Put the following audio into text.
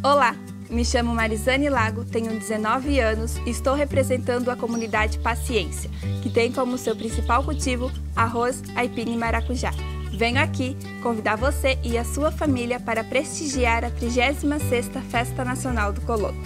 Olá, me chamo Marizane Lago, tenho 19 anos e estou representando a comunidade Paciência, que tem como seu principal cultivo arroz, aipim e maracujá. Venho aqui convidar você e a sua família para prestigiar a 36ª Festa Nacional do Colono.